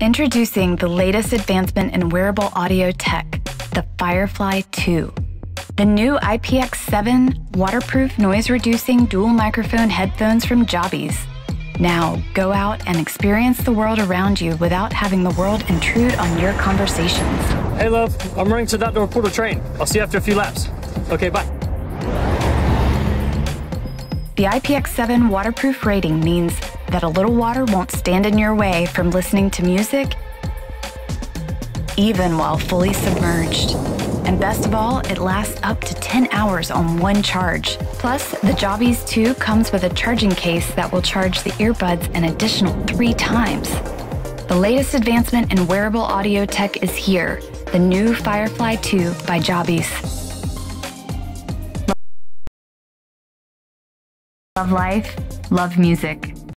Introducing the latest advancement in wearable audio tech, the Firefly 2. The new IPX7 waterproof noise reducing dual microphone headphones from Jabees. Now, go out and experience the world around you without having the world intrude on your conversations. Hey, love, I'm running to that door the train. I'll see you after a few laps. Okay, bye. The IPX7 waterproof rating means that a little water won't stand in your way from listening to music, even while fully submerged. And best of all, it lasts up to 10 hours on one charge. Plus, the Jabees 2 comes with a charging case that will charge the earbuds an additional three times. The latest advancement in wearable audio tech is here the new Firefly 2 by Jabees. Love life, love music.